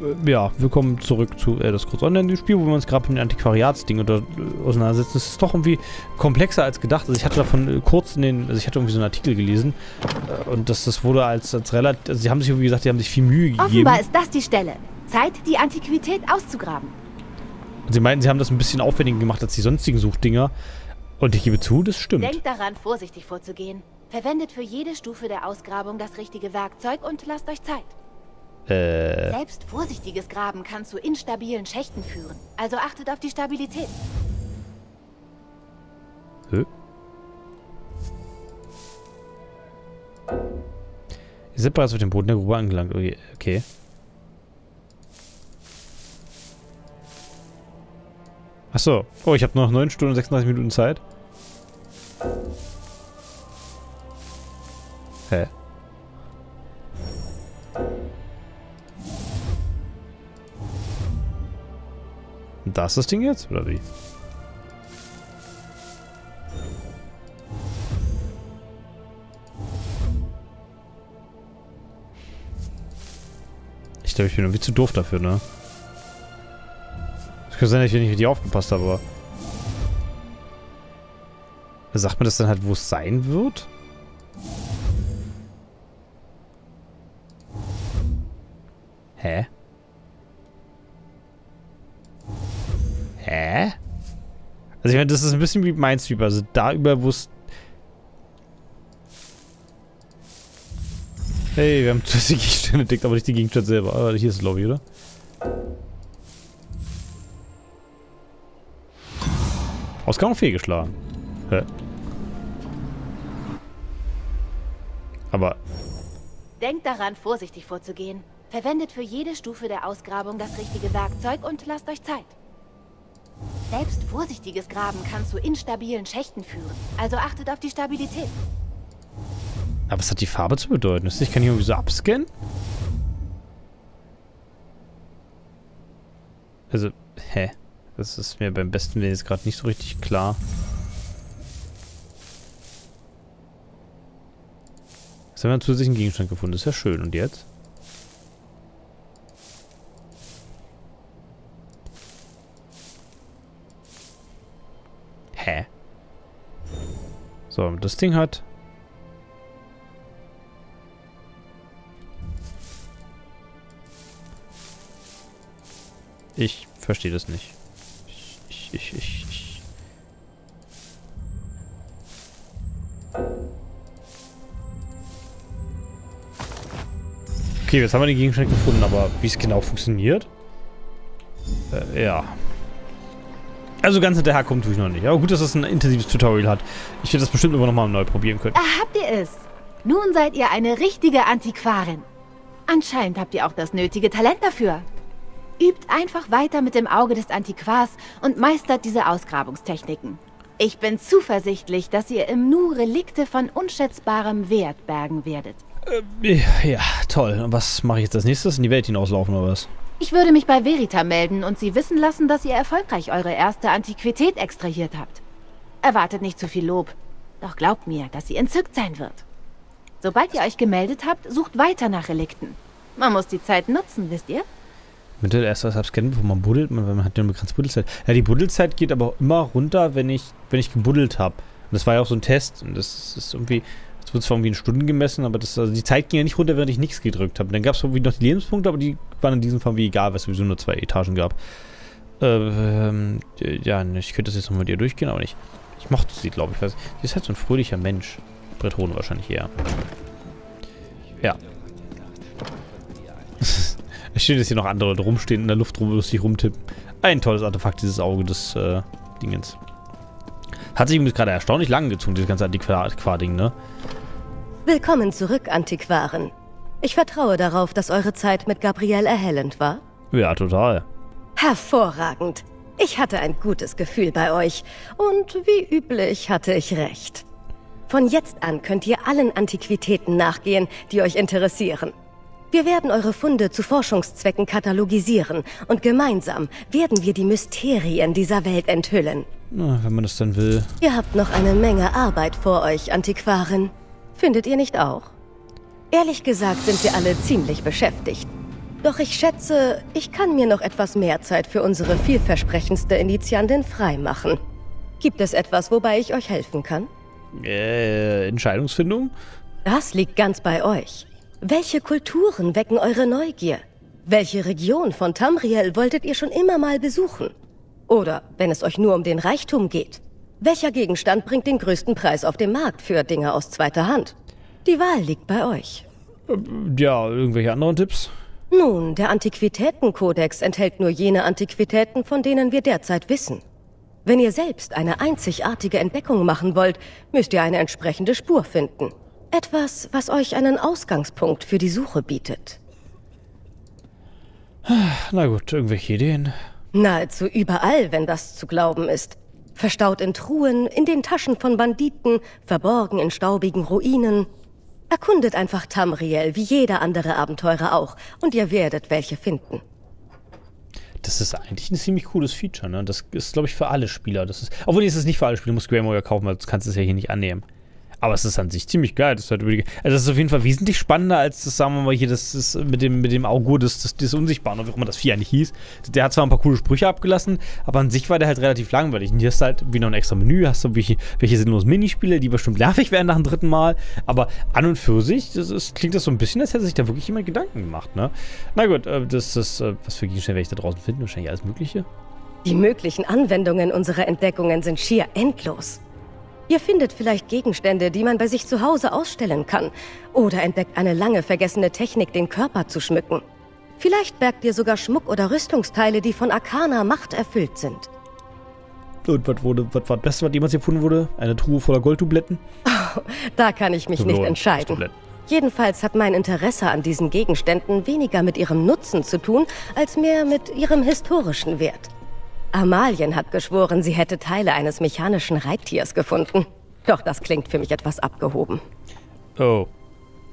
äh, ja, willkommen zurück zu äh, das kurz Online-Spiel, wo wir uns gerade mit dem Antiquariatsding unter, äh, auseinandersetzen. Es ist doch irgendwie komplexer als gedacht. Also ich hatte davon äh, kurz in den, also ich hatte irgendwie so einen Artikel gelesen äh, und das, das wurde als, als relativ, also sie haben sich, wie gesagt, die haben sich viel Mühe gegeben. Offenbar ist das die Stelle. Zeit, die Antiquität auszugraben. Und sie meinten, sie haben das ein bisschen aufwendiger gemacht als die sonstigen Suchdinger. Und ich gebe zu, das stimmt. Denkt daran, vorsichtig vorzugehen. Verwendet für jede Stufe der Ausgrabung das richtige Werkzeug und lasst euch Zeit. Äh, Selbst vorsichtiges Graben kann zu instabilen Schächten führen. Also achtet auf die Stabilität. hä? Ihr seid bereits auf dem Boden der Grube angelangt. Okay. Achso. Oh, ich habe noch 9 Stunden und 36 Minuten Zeit. Da ist das Ding jetzt? Oder wie? Ich glaube, ich bin irgendwie zu doof dafür, ne? Es könnte sein, dass ich nicht richtig aufgepasst habe, aber... Sagt man das dann halt, wo es sein wird? Also ich meine, das ist ein bisschen wie Minesweeper. Also da über, wo es... Hey, wir haben die Gegenstände entdeckt, aber nicht die Gegenstände selber. Ah, hier ist das Lobby, oder? Ausgang fehlgeschlagen. Hä? Aber, Denkt daran, vorsichtig vorzugehen. Verwendet für jede Stufe der Ausgrabung das richtige Werkzeug und lasst euch Zeit. Selbst vorsichtiges Graben kann zu instabilen Schächten führen. Also achtet auf die Stabilität. aber was hat die Farbe zu bedeuten? Ich kann hier irgendwie so abscannen? Also, hä? Das ist mir beim besten Willen jetzt gerade nicht so richtig klar. Jetzt haben wir einen zusätzlichen Gegenstand gefunden. Das ist ja schön. Und jetzt? So, das Ding hat... Ich verstehe das nicht. Ich, ich, ich, ich, ich. Okay, jetzt haben wir den Gegenstand gefunden, aber wie es genau funktioniert? Äh, ja. Also ganz hinterher kommt tue ich noch nicht. Aber gut, dass es ein intensives Tutorial hat. Ich werde das bestimmt immer noch mal neu probieren können. Ah, habt ihr es? Nun seid ihr eine richtige Antiquarin. Anscheinend habt ihr auch das nötige Talent dafür. Übt einfach weiter mit dem Auge des Antiquars und meistert diese Ausgrabungstechniken. Ich bin zuversichtlich, dass ihr im Nu Relikte von unschätzbarem Wert bergen werdet. Äh, Ja, toll. Und was mache ich jetzt als nächstes? In die Welt hinauslaufen oder was? Ich würde mich bei Verita melden und sie wissen lassen, dass ihr erfolgreich eure erste Antiquität extrahiert habt. Erwartet nicht zu viel Lob, doch glaubt mir, dass sie entzückt sein wird. Sobald ihr euch gemeldet habt, sucht weiter nach Relikten. Man muss die Zeit nutzen, wisst ihr? Bitte erst was abscannen, bevor man buddelt, man, hat ja eine begrenzte Buddelzeit. Ja, die Buddelzeit geht aber immer runter, wenn ich, wenn ich gebuddelt habe. Und das war ja auch so ein Test. Und das ist irgendwie, wird zwar irgendwie in Stunden gemessen, aber das, also die Zeit ging ja nicht runter, während ich nichts gedrückt habe. Dann gab es irgendwie noch die Lebenspunkte, aber die waren in diesem Fall wie egal, weil es sowieso nur zwei Etagen gab. Ähm, ja, ich könnte das jetzt nochmal mit ihr durchgehen, aber nicht. Ich mochte sie, glaube ich. Sie ist halt so ein fröhlicher Mensch. Bretone wahrscheinlich eher. Ja. Es steht jetzt hier noch andere rumstehen, in der Luft rum, lustig rumtippen. Ein tolles Artefakt, dieses Auge des äh, Dingens. Hat sich übrigens gerade erstaunlich lang gezogen, dieses ganze Antiquar-Ding, ne? Willkommen zurück, Antiquaren. Ich vertraue darauf, dass eure Zeit mit Gabrielle erhellend war. Ja, total. Hervorragend. Ich hatte ein gutes Gefühl bei euch. Und wie üblich hatte ich recht. Von jetzt an könnt ihr allen Antiquitäten nachgehen, die euch interessieren. Wir werden eure Funde zu Forschungszwecken katalogisieren und gemeinsam werden wir die Mysterien dieser Welt enthüllen. Na, wenn man das dann will. Ihr habt noch eine Menge Arbeit vor euch, Antiquaren. Findet ihr nicht auch? Ehrlich gesagt sind wir alle ziemlich beschäftigt. Doch ich schätze, ich kann mir noch etwas mehr Zeit für unsere vielversprechendste Initiandin freimachen. Gibt es etwas, wobei ich euch helfen kann? Äh, Entscheidungsfindung? Das liegt ganz bei euch. Welche Kulturen wecken eure Neugier? Welche Region von Tamriel wolltet ihr schon immer mal besuchen? Oder, wenn es euch nur um den Reichtum geht, welcher Gegenstand bringt den größten Preis auf dem Markt für Dinge aus zweiter Hand? Die Wahl liegt bei euch. Ja, irgendwelche anderen Tipps? Nun, der Antiquitätenkodex enthält nur jene Antiquitäten, von denen wir derzeit wissen. Wenn ihr selbst eine einzigartige Entdeckung machen wollt, müsst ihr eine entsprechende Spur finden. Etwas, was euch einen Ausgangspunkt für die Suche bietet. Na gut, irgendwelche Ideen? Nahezu überall, wenn das zu glauben ist. Verstaut in Truhen, in den Taschen von Banditen, verborgen in staubigen Ruinen. Erkundet einfach Tamriel, wie jeder andere Abenteurer auch, und ihr werdet welche finden. Das ist eigentlich ein ziemlich cooles Feature, ne? Das ist, glaube ich, für alle Spieler. Das ist, obwohl, ist es nicht für alle Spieler, du musst Greymoor ja kaufen, weil du kannst es ja hier nicht annehmen. Aber es ist an sich ziemlich geil. Das ist, halt also das ist auf jeden Fall wesentlich spannender als das, sagen wir mal, hier das, das mit dem, mit dem Augur des, des, des Unsichtbaren, oder wie auch immer das Vieh eigentlich hieß. Der hat zwar ein paar coole Sprüche abgelassen, aber an sich war der halt relativ langweilig. Und hier hast du halt wie noch ein extra Menü, hast du welche, welche sinnlosen Minispiele, die bestimmt nervig werden nach dem dritten Mal. Aber an und für sich, das ist, klingt das so ein bisschen, als hätte sich da wirklich jemand Gedanken gemacht, ne? Na gut, äh, das ist, äh, was für Gegenstände werde ich da draußen finden? Wahrscheinlich alles Mögliche. Die möglichen Anwendungen unserer Entdeckungen sind schier endlos. Ihr findet vielleicht Gegenstände, die man bei sich zu Hause ausstellen kann. Oder entdeckt eine lange vergessene Technik, den Körper zu schmücken. Vielleicht bergt ihr sogar Schmuck oder Rüstungsteile, die von arkaner Macht erfüllt sind. Und was, wurde, was war das Beste, was jemals gefunden wurde? Eine Truhe voller Golddubletten? Oh, da kann ich mich nicht entscheiden. Jedenfalls hat mein Interesse an diesen Gegenständen weniger mit ihrem Nutzen zu tun, als mehr mit ihrem historischen Wert. Amalien hat geschworen, sie hätte Teile eines mechanischen Reittiers gefunden. Doch das klingt für mich etwas abgehoben. Oh.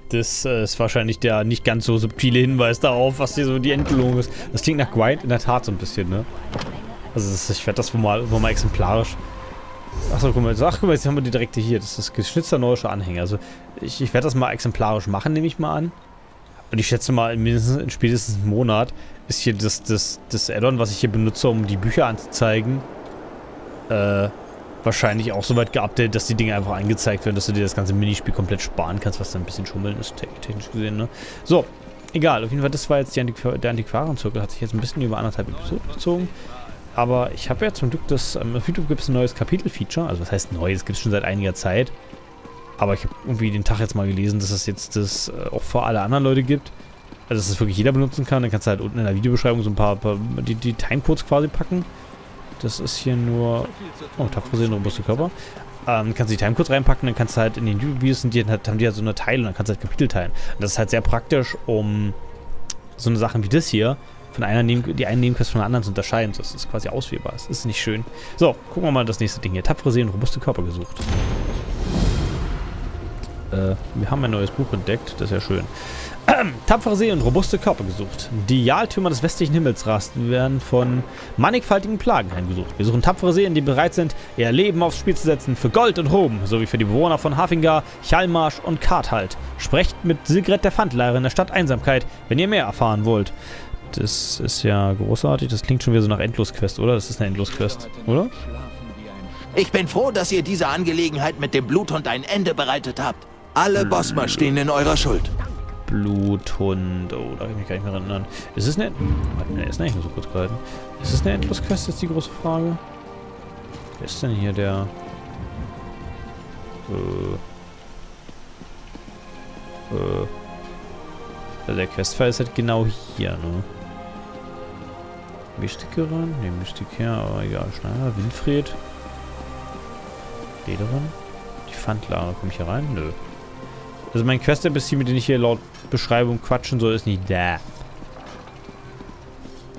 Das äh, ist wahrscheinlich der nicht ganz so subtile Hinweis darauf, was hier so die Endbelohnung ist. Das klingt nach Grind in der Tat so ein bisschen, ne? Also ist, ich werde das wohl mal, wohl mal exemplarisch. Achso, guck mal, ach, guck mal, jetzt haben wir die direkte hier. Das ist geschnitzter neuischer Anhänger. Also ich, ich werde das mal exemplarisch machen, nehme ich mal an. Und ich schätze mal, mindestens in spätestens einem Monat ist hier das, das, das Addon, was ich hier benutze, um die Bücher anzuzeigen, äh, wahrscheinlich auch so weit geupdatet, dass die Dinge einfach angezeigt werden, dass du dir das ganze Minispiel komplett sparen kannst, was dann ein bisschen schummeln ist, technisch gesehen, ne? So, egal, auf jeden Fall, das war jetzt Antiqu der Antiquarenzirkel, hat sich jetzt ein bisschen über anderthalb Episoden gezogen. Aber ich habe ja zum Glück das, ähm, auf YouTube gibt es ein neues Kapitel-Feature, also was heißt neu, das gibt es schon seit einiger Zeit. Aber ich habe irgendwie den Tag jetzt mal gelesen, dass es jetzt das äh, auch für alle anderen Leute gibt. Also, dass es wirklich jeder benutzen kann. Dann kannst du halt unten in der Videobeschreibung so ein paar, paar die, die Timecodes quasi packen. Das ist hier nur... Oh, tapfer sehen, robuste Körper. Ähm, kannst du die Timecodes reinpacken, dann kannst du halt in den YouTube-Videos, die haben die halt so eine Teile und dann kannst du halt Kapitel teilen. Und das ist halt sehr praktisch, um so eine Sachen wie das hier von einer Neben die einen Nebenquest von der anderen zu unterscheiden. Das ist quasi auswählbar. Das ist nicht schön. So, gucken wir mal das nächste Ding hier. Tapfere Seen, robuste Körper gesucht. Äh, wir haben ein neues Buch entdeckt. Das ist ja schön. Ähm, tapfere See und robuste Körper gesucht. Die Jaltümer des westlichen Himmelsrasts werden von mannigfaltigen Plagen heimgesucht. Wir suchen tapfere Seelen, die bereit sind, ihr Leben aufs Spiel zu setzen für Gold und Ruhm, sowie für die Bewohner von Hafingar, Chalmarsch und Karthalt. Sprecht mit Sigrid der Pfandleiherin der Stadt Einsamkeit, wenn ihr mehr erfahren wollt. Das ist ja großartig. Das klingt schon wieder so nach Endlosquest, oder? Das ist eine Endlosquest, oder? Ich bin froh, dass ihr dieser Angelegenheit mit dem Bluthund ein Ende bereitet habt. Alle Bosmer stehen in eurer Schuld. Bluthund. Oh, da kann ich mich gar nicht mehr erinnern. Ist es eine... Ne, ist nicht nur so kurz gehalten. Ist es eine Endlosquest, ist die große Frage. Wer ist denn hier der... Äh... Äh... Also der Questfall ist halt genau hier, ne? Mystikerin? Ne, Mystiker, aber egal. Schneider, Winfried. Lederin? Die Pfandlager. Komme ich hier rein? Nö. Also mein Quest-NPC, mit dem ich hier laut Beschreibung quatschen soll, ist nicht da.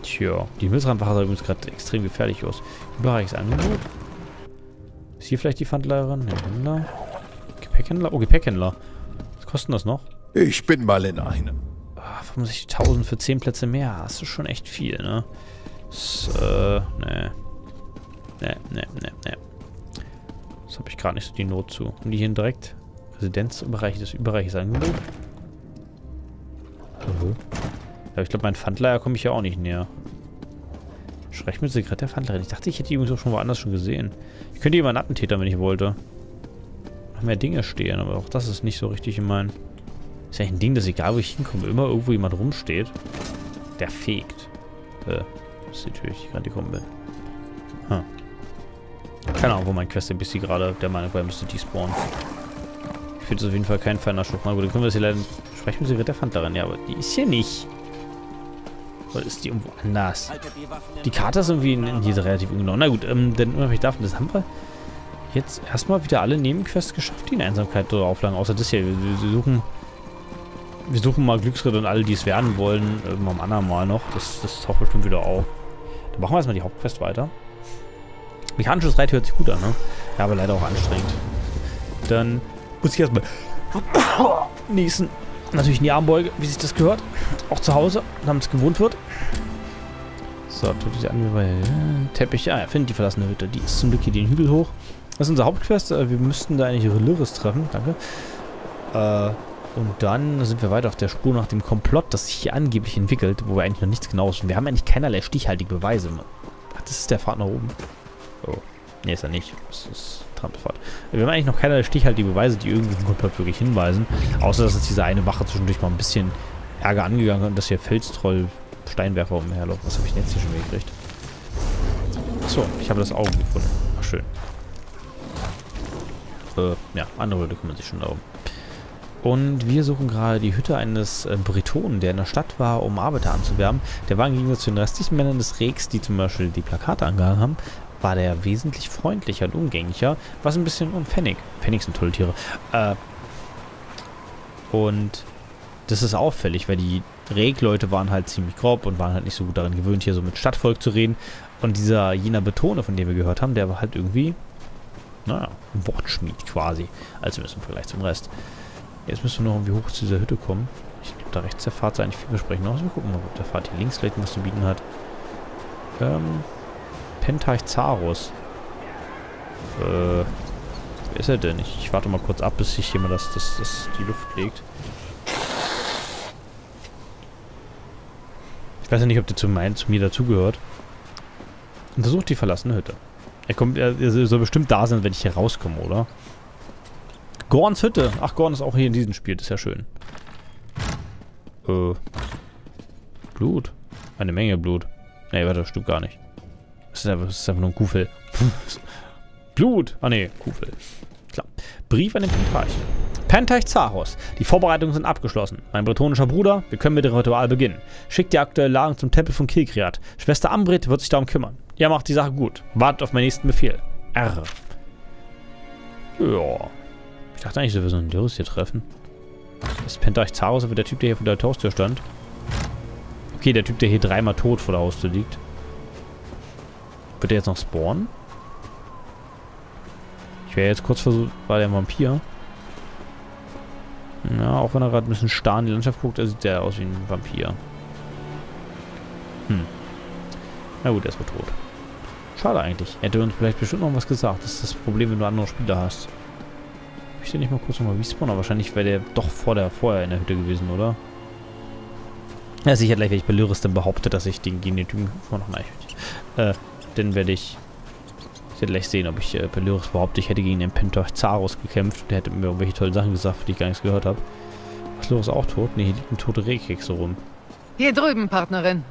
Tja, die Himmelsrandwache sah übrigens gerade extrem gefährlich aus. Überreichsangebot. Ist hier vielleicht die Pfandleiherin? Ne, Händler. Gepäckhändler? Oh, Gepäckhändler. Was kostet das noch? Ich bin mal in einem. Ah, 65.000 für 10 Plätze mehr. Das ist schon echt viel, ne? Das, äh, ne. Ne, ne, ne, ne. Das habe ich gerade nicht so die Not zu. Und die hier direkt Residenzbereich des Überreiches Angebot. Mhm. Aber ich glaube, mein Pfandleier komme ich ja auch nicht näher. Sprechmütze, gerade der Pfandleier. Ich dachte, ich hätte die übrigens auch schon woanders schon gesehen. Ich könnte jemanden Attentäter, wenn ich wollte. Noch mehr Dinge stehen, aber auch das ist nicht so richtig in meinen... Ist eigentlich ein Ding, dass egal wo ich hinkomme, immer irgendwo jemand rumsteht. Der fegt. Äh, das ist die Tür, ich gerade gekommen bin. Hm. Keine Ahnung, wo mein Quest NPC gerade der Meinung war, er müsste spawnen. Ich finde es auf jeden Fall kein feiner Schluck. Na gut, dann können wir das hier leider... Sprechen mit der Pfandlerin. Ja, aber die ist hier nicht. Oder ist die irgendwo anders? Die Karte ist irgendwie in, in hier relativ ungenau. Na gut, ähm, denn unabhängig davon, das haben wir jetzt erstmal wieder alle Nebenquests geschafft, die in Einsamkeit oder Auflagen. Außer das hier. Wir, wir suchen... Wir suchen mal Glücksritter und alle, die es werden wollen, irgendwann am anderen Mal noch. Das, das taucht bestimmt wieder auf. Dann machen wir erstmal die Hauptquest weiter. Mechanisches Reit hört sich gut an, ne? Ja, aber leider auch anstrengend. Dann muss ich erstmal niesen. Natürlich in die Armbeuge, wie sich das gehört. Auch zu Hause, damit es gewohnt wird. So, tut sich an wie bei Teppich. Ah, ja, findet die verlassene Hütte. Die ist zum Glück hier den Hügel hoch. Das ist unser Hauptquest. Äh, wir müssten da eigentlich Lyris treffen. Danke. Äh, und dann sind wir weiter auf der Spur nach dem Komplott, das sich hier angeblich entwickelt, wo wir eigentlich noch nichts genau wissen. Wir haben eigentlich keinerlei stichhaltige Beweise. Ach, das ist der Pfad nach oben. Oh. Nee, ist er nicht. Das ist Trampelfahrt. Wir haben eigentlich noch keinerlei stichhaltige Beweise, die irgendwie den Komplott wirklich hinweisen. Außer, dass jetzt diese eine Wache zwischendurch mal ein bisschen Ärger angegangen hat und dass hier Felstroll Steinwerfer umherlaufen. Was habe ich denn jetzt hier schon gekriegt? Achso, ich habe das Auge gefunden. Ach, schön. Äh, ja, andere Leute kümmern sich schon darum. Und wir suchen gerade die Hütte eines äh, Bretonen, der in der Stadt war, um Arbeiter anzuwerben. Der war im Gegensatz zu den restlichen Männern des Regs, die zum Beispiel die Plakate angehangen haben, war der wesentlich freundlicher und umgänglicher, was ein bisschen um Pfennig. Pfennig sind tolle Tiere. Äh, und das ist auffällig, weil die Reg-Leute waren halt ziemlich grob und waren halt nicht so gut daran gewöhnt, hier so mit Stadtvolk zu reden. Und dieser jener Betone, von dem wir gehört haben, der war halt irgendwie, naja, ein Wortschmied quasi. Also im Vergleich zum Rest. Jetzt müssen wir noch irgendwie hoch zu dieser Hütte kommen. Ich glaube, da rechts der Pfad sah eigentlich vielversprechend aus. Wir gucken mal, ob der Pfad hier links vielleicht was zu bieten hat. Ähm, Pentarch Zaros. Äh, wer ist er denn? Ich, ich warte mal kurz ab, bis sich jemand das, das, das die Luft legt. Ich weiß ja nicht, ob der zu, mein, zu mir dazugehört. Untersucht die verlassene Hütte. Er, kommt, er, er soll bestimmt da sein, wenn ich hier rauskomme, oder? Gorns Hütte. Ach, Gorn ist auch hier in diesem Spiel. Das ist ja schön. Äh. Blut. Eine Menge Blut. Nee, warte, das stimmt gar nicht. Das ist einfach, das ist einfach nur ein Kuhfell. Blut. Ah, nee, Kuhfell. Klar. Brief an den Pentarch. Pentarch Zaros. Die Vorbereitungen sind abgeschlossen. Mein bretonischer Bruder, wir können mit dem Ritual beginnen. Schickt die aktuelle Lage zum Tempel von Kilkriat. Schwester Ambrit wird sich darum kümmern. Ihr macht die Sache gut. Wartet auf meinen nächsten Befehl. R. Ja. Ich dachte eigentlich, dass wir so einen Dürres hier treffen. Ist Pentarch Zaros, aber der Typ, der hier vor der Haustür stand. Okay, der Typ, der hier dreimal tot vor der Haustür liegt. Wird der jetzt noch spawnen? Ich wäre jetzt kurz versucht, war der ein Vampir? Ja, auch wenn er gerade ein bisschen starr in die Landschaft guckt, sieht der aus wie ein Vampir. Hm. Na gut, er ist wohl tot. Schade eigentlich. Hätte uns vielleicht bestimmt noch was gesagt. Das ist das Problem, wenn du andere Spieler hast. Ich der nicht mal kurz nochmal respawnen? Wahrscheinlich wäre der doch vor der, vorher in der Hütte gewesen, oder? Ja, sicher gleich, wenn ich bei Lyris dann behaupte, dass ich den gegen den Typen... Oh, noch nein, äh, dann werde ich... Ich werde gleich sehen, ob ich äh, bei Lyris behaupte, ich hätte gegen den Pentor Zaros gekämpft. Der hätte mir irgendwelche tollen Sachen gesagt, für die ich gar nichts gehört habe. Ist Lyris auch tot? Ne, hier liegt ein tote Rehkeks so rum. Hier drüben, Partnerin.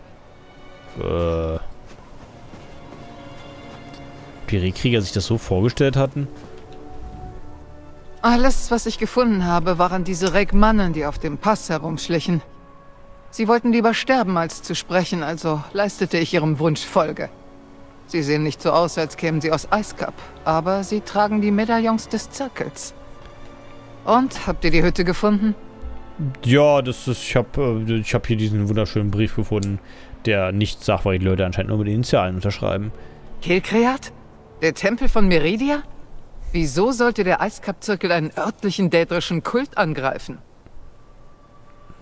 Äh... Die Rehkrieger sich das so vorgestellt hatten? Alles, was ich gefunden habe, waren diese Regmannen, die auf dem Pass herumschlichen. Sie wollten lieber sterben, als zu sprechen, also leistete ich ihrem Wunsch Folge. Sie sehen nicht so aus, als kämen sie aus Eiskap, aber sie tragen die Medaillons des Zirkels. Und, habt ihr die Hütte gefunden? Ja, das ist, ich habe äh, ich hab hier diesen wunderschönen Brief gefunden, der nichts sagt, weil die Leute anscheinend nur mit den Initialen unterschreiben. Kilkreat? Der Tempel von Meridia? Wieso sollte der Eiskap-Zirkel einen örtlichen dädrischen Kult angreifen?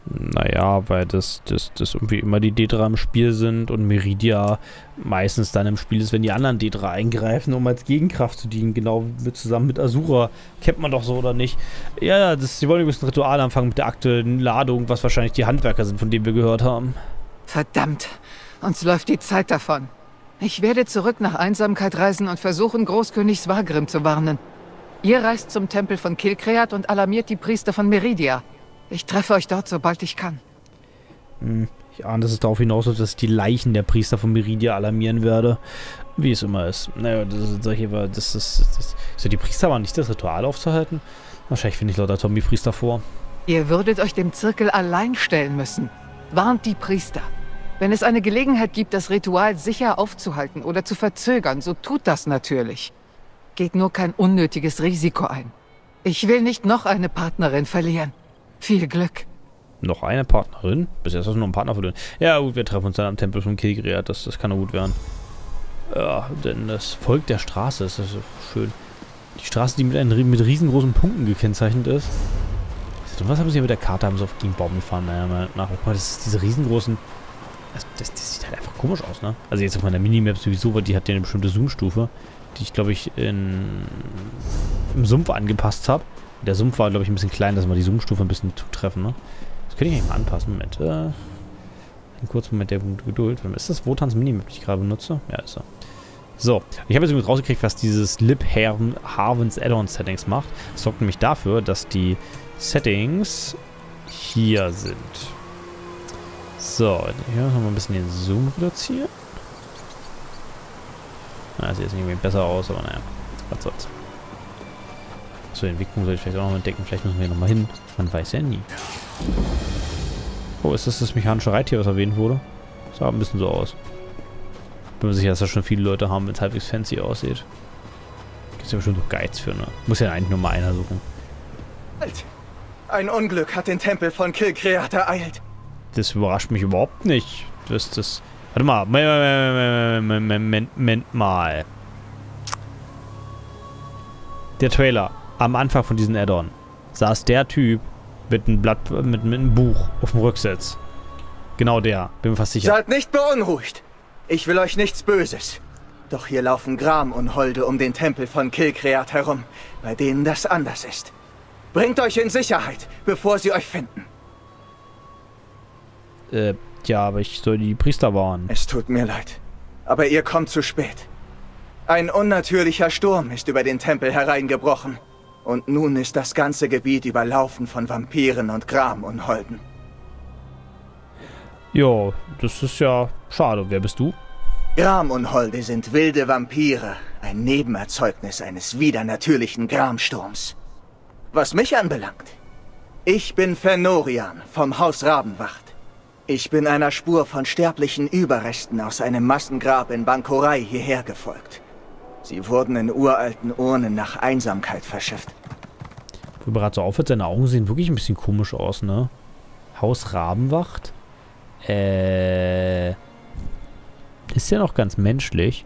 Naja, weil das, das, das irgendwie immer die D3 im Spiel sind und Meridia meistens dann im Spiel ist, wenn die anderen D3 eingreifen, um als Gegenkraft zu dienen. Genau mit, zusammen mit Asura. Kennt man doch so oder nicht? Ja, das, sie wollen übrigens ein Ritual anfangen mit der aktuellen Ladung, was wahrscheinlich die Handwerker sind, von denen wir gehört haben. Verdammt, uns läuft die Zeit davon. Ich werde zurück nach Einsamkeit reisen und versuchen, Großkönig Swagrim zu warnen. Ihr reist zum Tempel von Kilkreat und alarmiert die Priester von Meridia. Ich treffe euch dort, sobald ich kann. Hm, ich ahne, dass es darauf hinausläuft, dass ich die Leichen der Priester von Meridia alarmieren werde. Wie es immer ist. Naja, das ist solche, das ist, das, so die Priester waren nicht das Ritual aufzuhalten. Wahrscheinlich finde ich lauter Zombie-Priester vor. Ihr würdet euch dem Zirkel allein stellen müssen. Warnt die Priester. Wenn es eine Gelegenheit gibt, das Ritual sicher aufzuhalten oder zu verzögern, so tut das natürlich. Geht nur kein unnötiges Risiko ein. Ich will nicht noch eine Partnerin verlieren. Viel Glück. Noch eine Partnerin? Bis jetzt hast du nur einen Partner verloren. Ja, gut, wir treffen uns dann am Tempel von Kilgreat. Das, das kann doch gut werden. Ja, denn das Volk der Straße ist das ist schön. Die Straße, die mit, einen, mit riesengroßen Punkten gekennzeichnet ist. Was haben sie hier mit der Karte? Haben sie auf gegen Baum gefahren? Naja, mal nach. Das ist diese riesengroßen. Das, das, das, sieht halt einfach komisch aus, ne? Also jetzt auf meiner Minimap sowieso, weil die hat ja eine bestimmte Zoom-Stufe, die ich, glaube ich, in, im Sumpf angepasst habe. Der Sumpf war, glaube ich, ein bisschen klein, dass wir die Zoom-Stufe ein bisschen zutreffen, ne? Das könnte ich eigentlich mal anpassen. Moment. Äh, einen kurzen Moment der Geduld. Ist das Wotans Minimap, die ich gerade benutze? Ja, ist er. So, ich habe jetzt übrigens rausgekriegt, was dieses Lip Harvens Add-on Settings macht. Das sorgt nämlich dafür, dass die Settings hier sind. So, hier noch mal ein bisschen den Zoom reduzieren. Na, sieht jetzt irgendwie besser aus, aber naja, was soll's zur Entwicklung soll ich vielleicht auch noch entdecken. Vielleicht müssen wir hier nochmal hin. Man weiß ja nie. Oh, ist das das mechanische Reittier, was erwähnt wurde? Sah ein bisschen so aus. Bin mir sicher, dass da schon viele Leute haben, wenn es halbwegs fancy aussieht. Gibt es ja bestimmt doch Guides für, ne? Muss ja eigentlich nur mal einer suchen. Halt! Ein Unglück hat den Tempel von Kilkreat ereilt. Das überrascht mich überhaupt nicht. Das, das... Warte mal. Moment, Moment, Moment mal. Der Trailer am Anfang von diesem Add-on saß der Typ mit einem Blatt, mit, mit einem Buch auf dem Rücksitz. Genau der, bin mir fast sicher. Seid nicht beunruhigt. Ich will euch nichts Böses. Doch hier laufen Gram und Holde um den Tempel von Kilkreat herum, bei denen das anders ist. Bringt euch in Sicherheit, bevor sie euch finden. Äh, ja, aber ich soll die Priester warnen. Es tut mir leid, aber ihr kommt zu spät. Ein unnatürlicher Sturm ist über den Tempel hereingebrochen. Und nun ist das ganze Gebiet überlaufen von Vampiren und Gramunholden. Jo, das ist ja schade. Wer bist du? Gramunholde sind wilde Vampire, ein Nebenerzeugnis eines widernatürlichen Gramsturms. Was mich anbelangt, ich bin Fenorian vom Haus Rabenwacht. Ich bin einer Spur von sterblichen Überresten aus einem Massengrab in Bankorei hierher gefolgt. Sie wurden in uralten Urnen nach Einsamkeit verschifft. Wo gerade so aufhört, seine Augen sehen wirklich ein bisschen komisch aus, ne? Haus Rabenwacht? Äh. Ist ja noch ganz menschlich.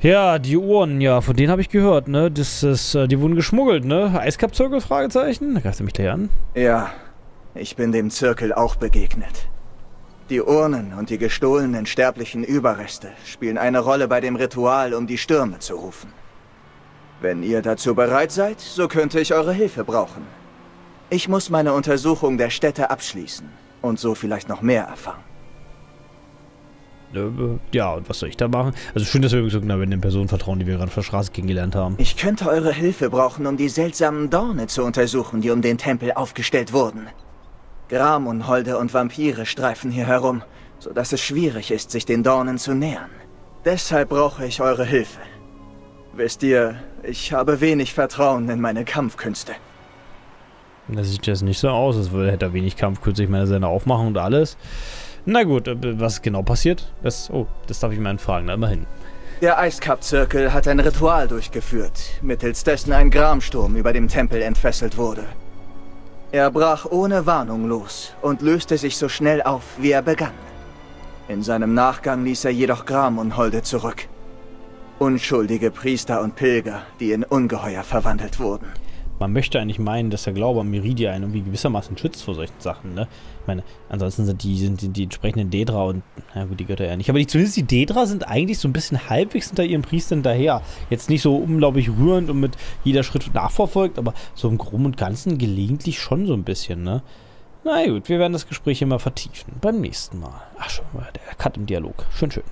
Ja, die Uhren, ja, von denen habe ich gehört, ne? Das ist, äh, die wurden geschmuggelt, ne? Eiskap-Zirkel? Fragezeichen? Da greift er mich gleich an. Ja, ich bin dem Zirkel auch begegnet. Die Urnen und die gestohlenen sterblichen Überreste spielen eine Rolle bei dem Ritual, um die Stürme zu rufen. Wenn ihr dazu bereit seid, so könnte ich eure Hilfe brauchen. Ich muss meine Untersuchung der Städte abschließen und so vielleicht noch mehr erfahren. Äh, ja, und was soll ich da machen? Also schön, dass wir übrigens wenn den Personen vertrauen, die wir gerade auf der Straße kennengelernt haben. Ich könnte eure Hilfe brauchen, um die seltsamen Dorne zu untersuchen, die um den Tempel aufgestellt wurden. Gramunholde und Vampire streifen hier herum, sodass es schwierig ist, sich den Dornen zu nähern. Deshalb brauche ich eure Hilfe. Wisst ihr, ich habe wenig Vertrauen in meine Kampfkünste. Das sieht jetzt nicht so aus, als würde hätte er wenig Kampfkünste. Ich meine, seine Aufmachung und alles. Na gut, äh, was genau passiert? Das, oh, das darf ich mal fragen, immerhin. Der Eiskap-Zirkel hat ein Ritual durchgeführt, mittels dessen ein Gramsturm über dem Tempel entfesselt wurde. Er brach ohne Warnung los und löste sich so schnell auf, wie er begann. In seinem Nachgang ließ er jedoch Gram und Holde zurück. Unschuldige Priester und Pilger, die in Ungeheuer verwandelt wurden. Man möchte eigentlich meinen, dass der Glaube an Meridia einen irgendwie gewissermaßen schützt vor solchen Sachen, ne? Ich meine, ansonsten sind die, sind die, die entsprechenden Dedra und, na gut, die Götter ja nicht. Aber die, zumindest die Dedra sind eigentlich so ein bisschen halbwegs hinter ihren Priestern daher. Jetzt nicht so unglaublich rührend und mit jeder Schritt nachverfolgt, aber so im Groben und Ganzen gelegentlich schon so ein bisschen, ne? Na gut, wir werden das Gespräch immer vertiefen. Beim nächsten Mal. Ach schon, der Cut im Dialog. Schön, schön.